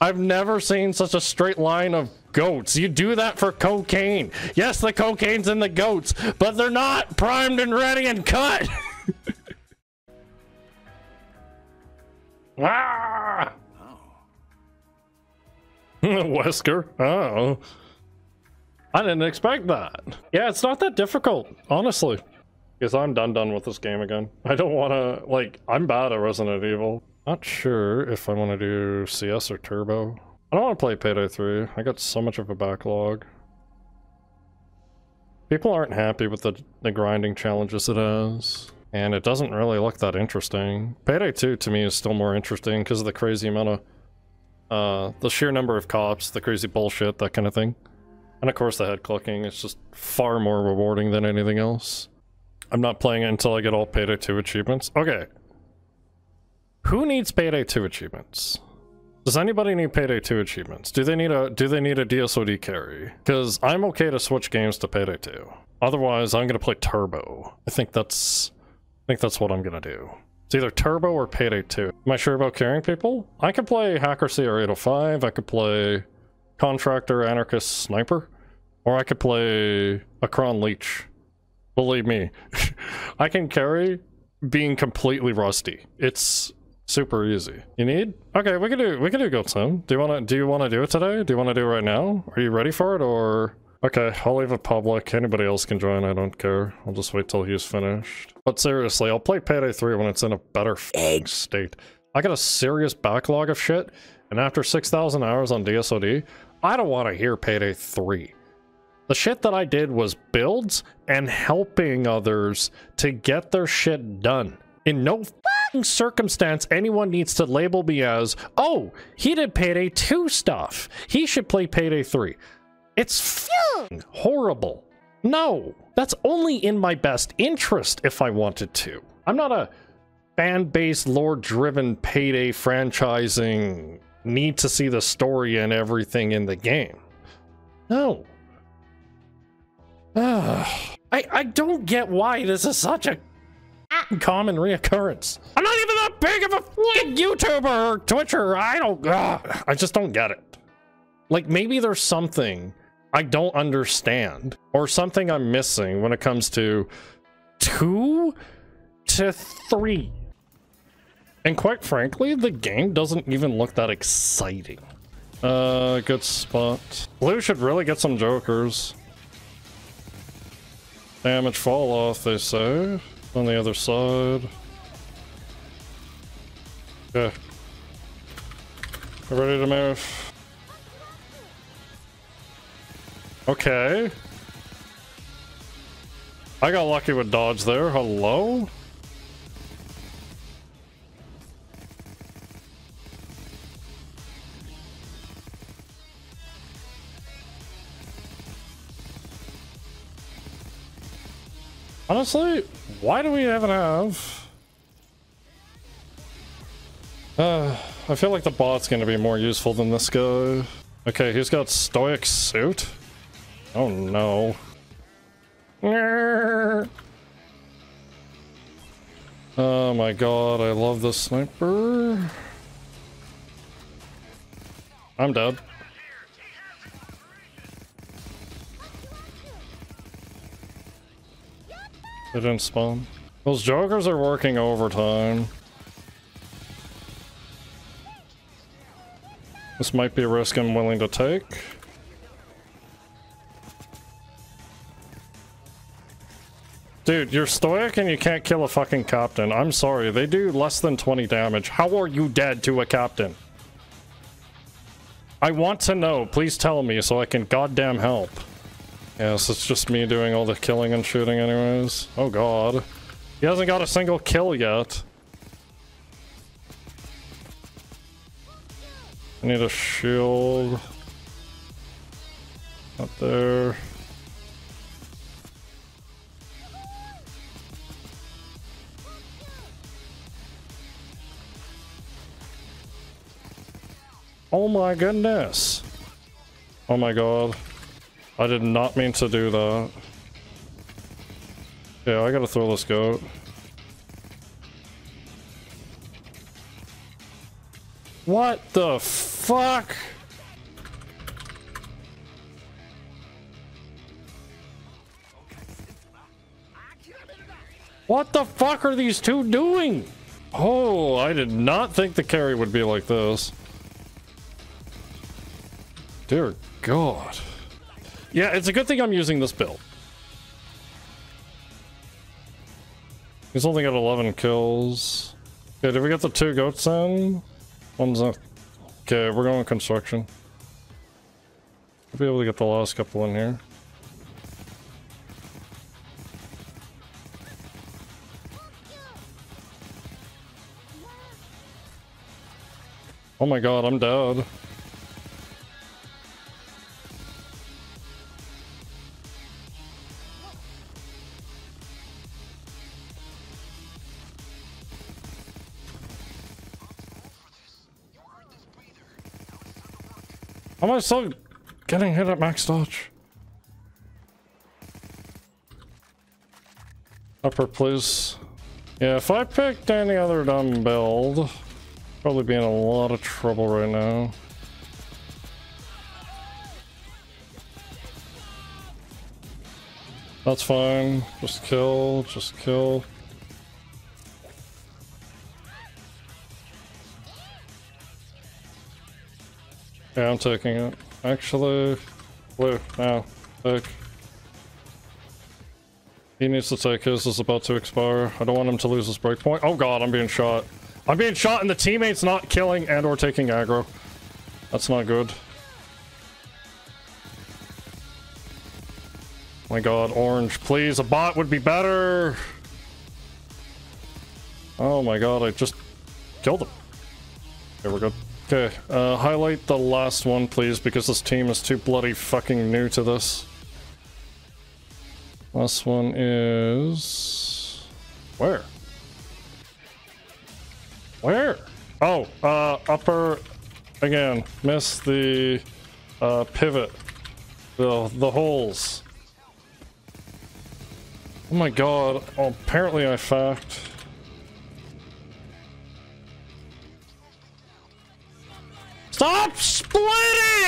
I've never seen such a straight line of goats. You do that for cocaine. Yes, the cocaine's in the goats, but they're not primed and ready and cut. ah! Wesker. Oh. I didn't expect that. Yeah, it's not that difficult, honestly. Because I'm done done with this game again. I don't want to, like, I'm bad at Resident Evil. Not sure if I want to do CS or Turbo. I don't want to play Payday 3. I got so much of a backlog. People aren't happy with the, the grinding challenges it has. And it doesn't really look that interesting. Payday 2 to me is still more interesting because of the crazy amount of... Uh, the sheer number of cops, the crazy bullshit, that kind of thing. And of course the head clicking is just far more rewarding than anything else. I'm not playing it until I get all Payday 2 achievements. Okay. Who needs Payday 2 achievements? Does anybody need Payday 2 achievements? Do they need a do they need a DSOD carry? Because I'm okay to switch games to Payday 2. Otherwise, I'm gonna play Turbo. I think that's I think that's what I'm gonna do. It's either Turbo or Payday 2. Am I sure about carrying people? I could play Hacker CR 805, I could play Contractor Anarchist Sniper, or I could play Akron Leech. Believe me, I can carry being completely rusty. It's super easy. You need? Okay, we can do we can do Sim. Do you wanna do you wanna do it today? Do you wanna do it right now? Are you ready for it or Okay, I'll leave it public. Anybody else can join, I don't care. I'll just wait till he's finished. But seriously, I'll play Payday 3 when it's in a better state. I got a serious backlog of shit, and after 6,000 hours on DSOD, I don't want to hear Payday 3. The shit that I did was builds and helping others to get their shit done. In no circumstance anyone needs to label me as, oh, he did Payday 2 stuff. He should play Payday 3. It's horrible. No, that's only in my best interest if I wanted to. I'm not a fan-based, lore-driven Payday franchising, need to see the story and everything in the game. No. I, I don't get why this is such a common reoccurrence. I'm not even that big of a YouTuber or Twitcher. I don't, uh, I just don't get it. Like maybe there's something I don't understand or something I'm missing when it comes to two to three. And quite frankly, the game doesn't even look that exciting. Uh, good spot. Blue should really get some jokers. Damage fall off, they say. On the other side. Okay. Ready to move. Okay. I got lucky with dodge there. Hello? Honestly, why do we even have... Uh, I feel like the bot's to be more useful than this guy. Okay, he's got Stoic Suit. Oh no. Oh my god, I love the sniper. I'm dead. They didn't spawn. Those jokers are working overtime. This might be a risk I'm willing to take. Dude, you're stoic and you can't kill a fucking captain. I'm sorry, they do less than 20 damage. How are you dead to a captain? I want to know. Please tell me so I can goddamn help. Yes, it's just me doing all the killing and shooting anyways. Oh god. He hasn't got a single kill yet. I need a shield. Up there. Oh my goodness. Oh my god. I did not mean to do that. Yeah, I gotta throw this goat. What the fuck? What the fuck are these two doing? Oh, I did not think the carry would be like this. Dear God. Yeah, it's a good thing I'm using this build. He's only got 11 kills. Okay, did we get the two goats in? One's a... Okay, we're going construction. I'll be able to get the last couple in here. Oh my god, I'm dead. Am I still getting hit at max dodge? Upper, please. Yeah, if I picked any other dumb build, probably be in a lot of trouble right now. That's fine. Just kill, just kill. Yeah, I'm taking it. Actually, blue, now, take. He needs to take his, it's about to expire. I don't want him to lose his breakpoint. Oh god, I'm being shot. I'm being shot and the teammate's not killing and or taking aggro. That's not good. My god, orange, please, a bot would be better. Oh my god, I just killed him. Okay, we're good. Okay, uh, highlight the last one, please, because this team is too bloody fucking new to this. Last one is... Where? Where? Oh, uh, upper... Again, miss the uh, pivot. The, the holes. Oh my god, oh, apparently I fact.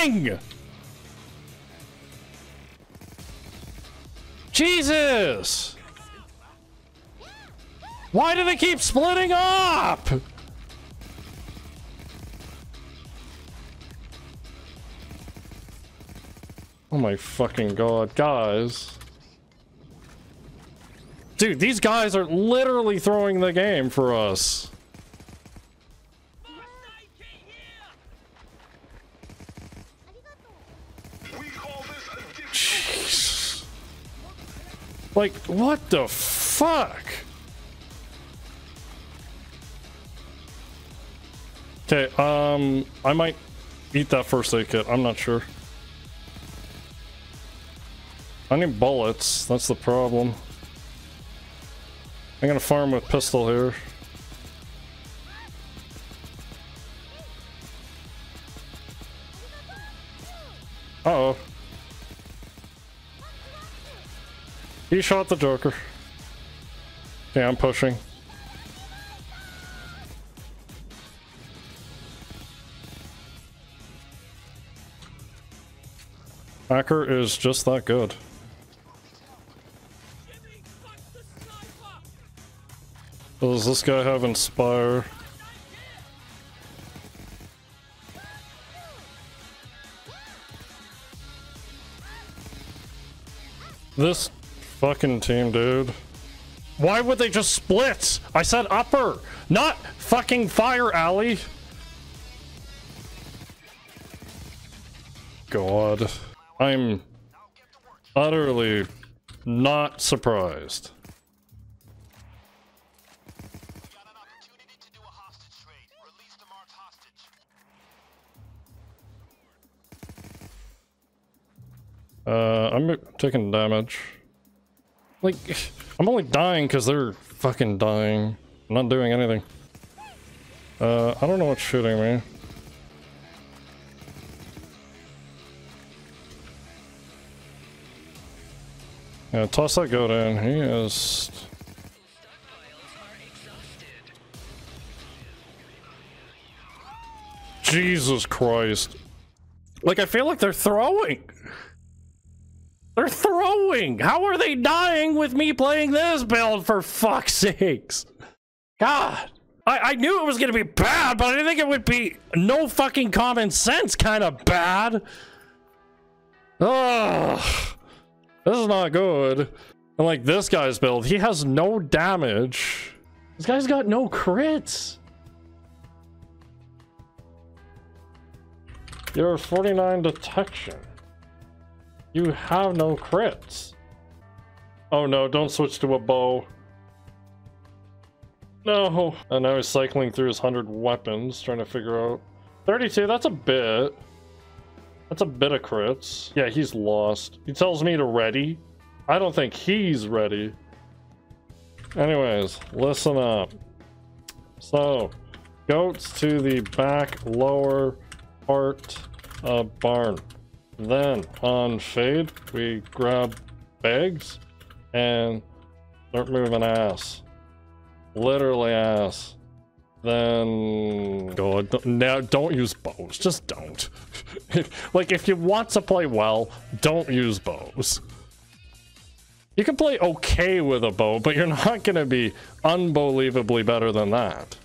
Splitting! Jesus! Why do they keep splitting up? Oh my fucking god, guys. Dude, these guys are literally throwing the game for us. Like, what the fuck? Okay, um, I might eat that first aid kit. I'm not sure. I need bullets. That's the problem. I'm gonna farm with pistol here. Uh oh He shot the Joker. Yeah, I'm pushing. Hacker is just that good. Does this guy have Inspire? This fucking team, dude. Why would they just split? I said upper, not fucking fire alley. God. I'm utterly not surprised. Uh, I'm taking damage. Like, I'm only dying because they're fucking dying. I'm not doing anything. Uh, I don't know what's shooting me. Yeah, toss that goat in. He is... Jesus Christ. Like, I feel like they're throwing. They're throwing. How are they dying with me playing this build, for fuck's sakes? God. I, I knew it was going to be bad, but I didn't think it would be no fucking common sense kind of bad. Ugh. This is not good. And like this guy's build, he has no damage. This guy's got no crits. You're 49 detection. You have no crits. Oh no, don't switch to a bow. No. And now he's cycling through his 100 weapons, trying to figure out... 32, that's a bit. That's a bit of crits. Yeah, he's lost. He tells me to ready. I don't think he's ready. Anyways, listen up. So, goats to the back lower part of barn. Then, on fade, we grab bags and start moving ass. Literally ass. Then God, now don't use bows. Just don't. like if you want to play well, don't use bows. You can play okay with a bow, but you're not going to be unbelievably better than that.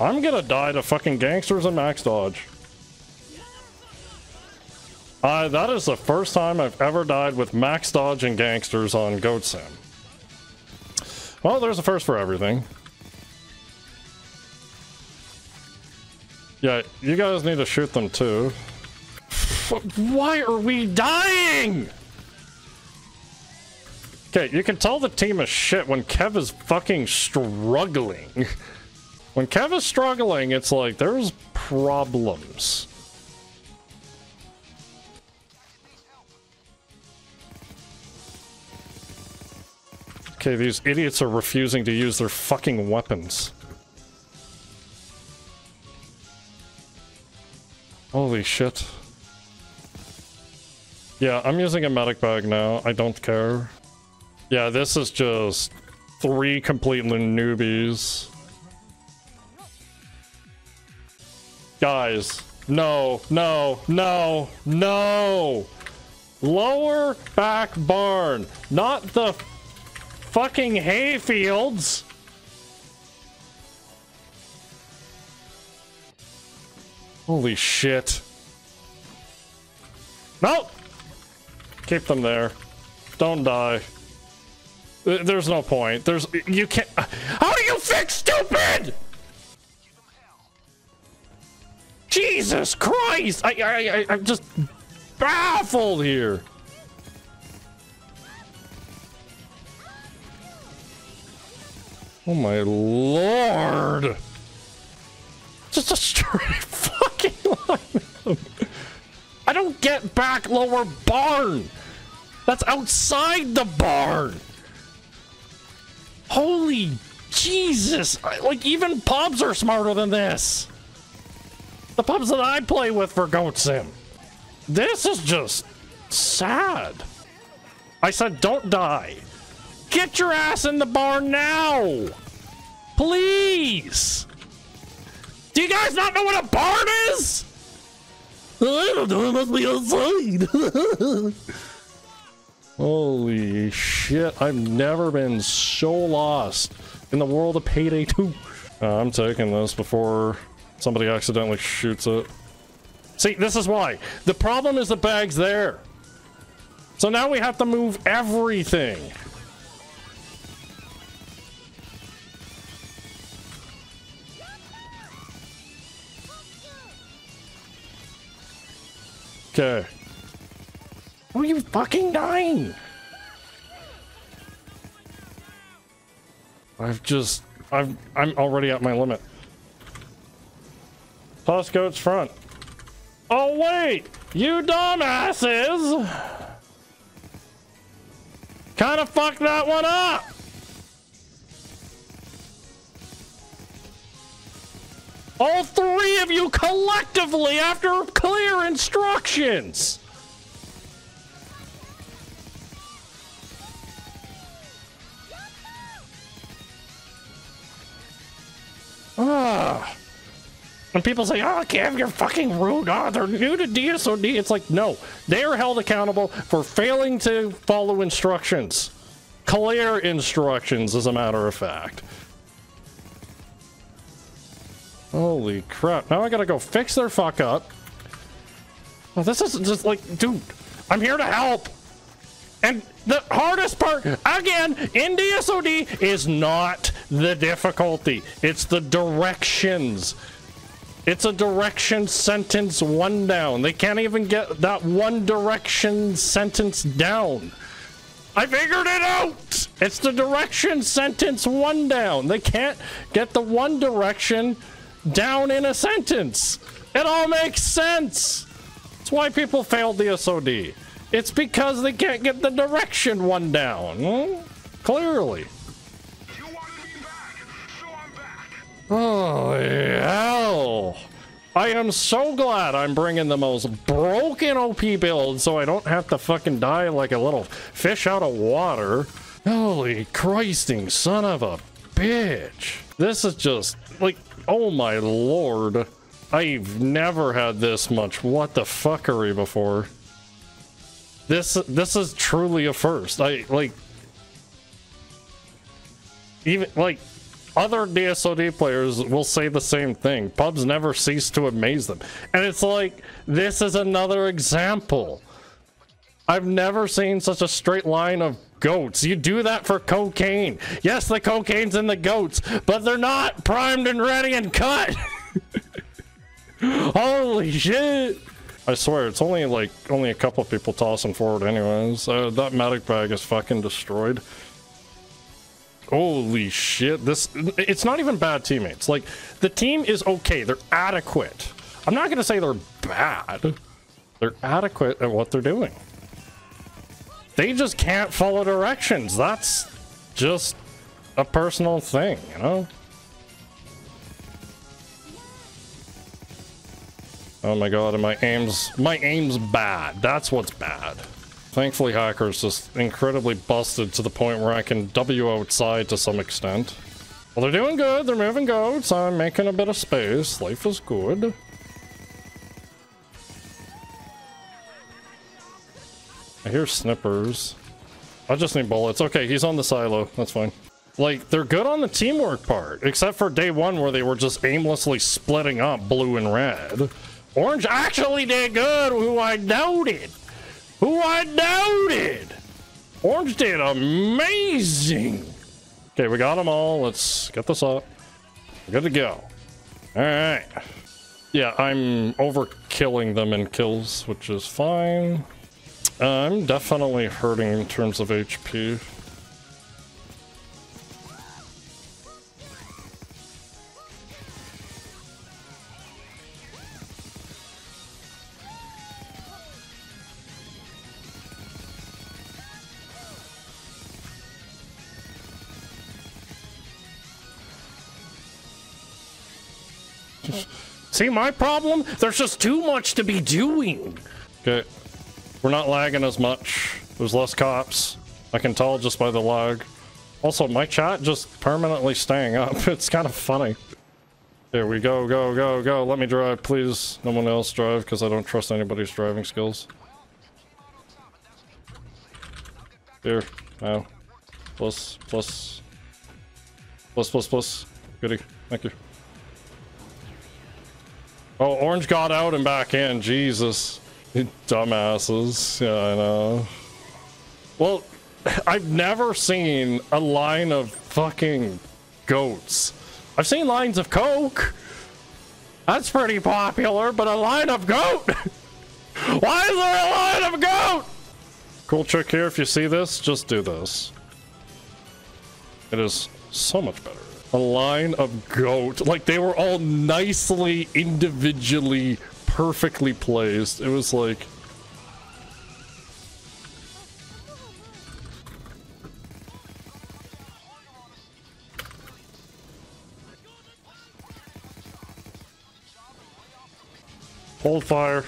I'm gonna die to fucking gangsters and max dodge. Uh, that is the first time I've ever died with max dodge and gangsters on Goat Sim. Well, there's a first for everything. Yeah, you guys need to shoot them too. Why are we dying? Okay, you can tell the team is shit when Kev is fucking struggling. When Kev is struggling, it's like there's problems. Okay, these idiots are refusing to use their fucking weapons. Holy shit. Yeah, I'm using a medic bag now. I don't care. Yeah, this is just three complete newbies. Guys, no, no, no, no! Lower back barn, not the fucking hayfields! Holy shit. No! Keep them there. Don't die. There's no point. There's- you can't- uh, How do you fix stupid?! Jesus Christ! I, I, I, I'm just baffled here. Oh my lord! Just a straight fucking line. I don't get back lower barn. That's outside the barn. Holy Jesus! Like even pubs are smarter than this. The pubs that I play with for Goat Sim. This is just sad. I said don't die. Get your ass in the barn now! Please! Do you guys not know what a barn is? I don't know, it must be outside. Holy shit, I've never been so lost in the world of Payday 2. Uh, I'm taking this before Somebody accidentally shoots it. See, this is why. The problem is the bag's there. So now we have to move everything. Okay. Are you fucking dying? I've just... I've, I'm already at my limit. Toss goats front. Oh wait! You dumbasses! Kinda fucked that one up! All three of you collectively after clear instructions. And people say, oh, Kev, you're fucking rude. Oh, they're new to DSOD. It's like, no. They are held accountable for failing to follow instructions. Clear instructions, as a matter of fact. Holy crap. Now I gotta go fix their fuck up. Well, this is just like, dude, I'm here to help. And the hardest part, again, in DSOD, is not the difficulty. It's the directions. It's a direction sentence one down. They can't even get that one direction sentence down. I figured it out! It's the direction sentence one down. They can't get the one direction down in a sentence. It all makes sense. That's why people failed the SOD. It's because they can't get the direction one down. Hmm? Clearly. Oh, hell. I am so glad I'm bringing the most broken OP build so I don't have to fucking die like a little fish out of water. Holy Christing son of a bitch. This is just, like, oh my lord. I've never had this much what the fuckery before. This, this is truly a first. I, like, even, like, other DSOD players will say the same thing. Pubs never cease to amaze them. And it's like, this is another example. I've never seen such a straight line of goats. You do that for cocaine. Yes, the cocaine's in the goats, but they're not primed and ready and cut. Holy shit. I swear, it's only like, only a couple of people tossing forward anyways. Uh, that medic bag is fucking destroyed. Holy shit, this, it's not even bad teammates. Like, the team is okay, they're adequate. I'm not gonna say they're bad. They're adequate at what they're doing. They just can't follow directions. That's just a personal thing, you know? Oh my god, and my aim's, my aim's bad. That's what's bad. Thankfully, Hacker's just incredibly busted to the point where I can W outside to some extent. Well, they're doing good. They're moving goats. I'm making a bit of space. Life is good. I hear snippers. I just need bullets. Okay, he's on the silo. That's fine. Like, they're good on the teamwork part, except for day one where they were just aimlessly splitting up blue and red. Orange actually did good, who I doubted who I doubted. Orange did amazing. Okay, we got them all. Let's get this up. We're good to go. All right. Yeah, I'm overkilling them in kills, which is fine. Uh, I'm definitely hurting in terms of HP. See my problem? There's just too much to be doing. Okay. We're not lagging as much. There's less cops. I can tell just by the lag. Also, my chat just permanently staying up. It's kind of funny. Here we go, go, go, go. Let me drive, please. No one else drive, because I don't trust anybody's driving skills. Here. Now. Plus, plus. Plus, plus, plus. Goody. Thank you. Oh, Orange got out and back in. Jesus. Dumbasses. Yeah, I know. Well, I've never seen a line of fucking goats. I've seen lines of Coke. That's pretty popular, but a line of goat? Why is there a line of goat? Cool trick here. If you see this, just do this. It is so much better a line of goat. Like, they were all nicely, individually, perfectly placed. It was like... Hold fire.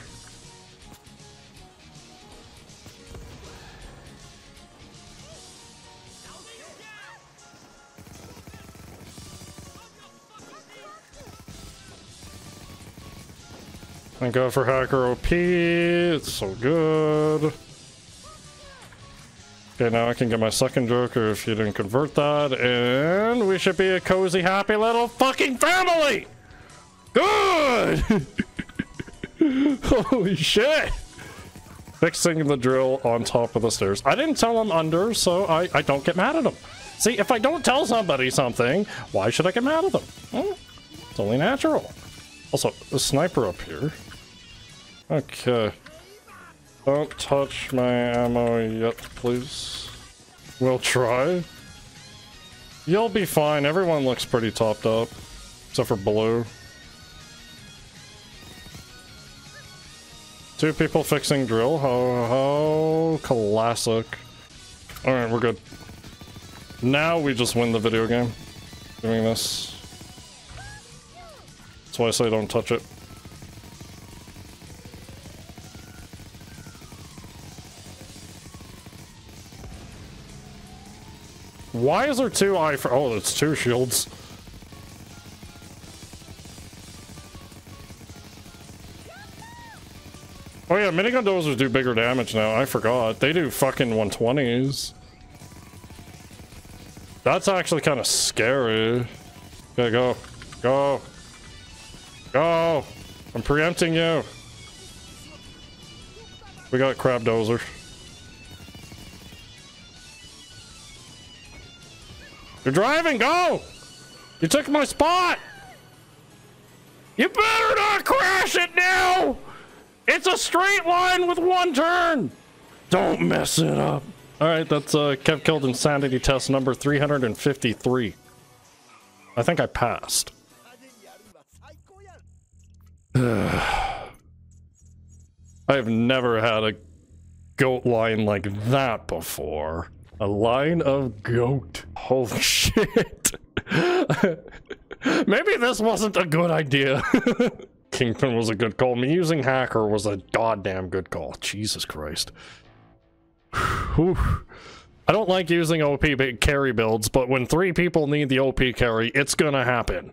And go for Hacker OP. It's so good. Okay, now I can get my second Joker if you didn't convert that. And we should be a cozy, happy little fucking family! Good! Holy shit! Fixing the drill on top of the stairs. I didn't tell him under, so I, I don't get mad at him. See, if I don't tell somebody something, why should I get mad at them? Hmm? It's only natural. Also, a sniper up here. Okay. Don't touch my ammo yet, please. We'll try. You'll be fine. Everyone looks pretty topped up. Except for Blue. Two people fixing drill. Ho ho. Classic. Alright, we're good. Now we just win the video game. Doing this. That's why I say don't touch it. Why is there two eye for- oh, it's two shields. Oh yeah, minigun dozers do bigger damage now. I forgot. They do fucking 120s. That's actually kind of scary. Okay, go. Go. Go. I'm preempting you. We got crab dozer. You're driving, go! You took my spot! You better not crash it now! It's a straight line with one turn! Don't mess it up. Alright, that's uh, KevKild Insanity Test number 353. I think I passed. I have never had a goat line like that before. A line of goat. Holy shit. Maybe this wasn't a good idea. Kingpin was a good call. Me using Hacker was a goddamn good call. Jesus Christ. I don't like using OP carry builds, but when three people need the OP carry, it's gonna happen.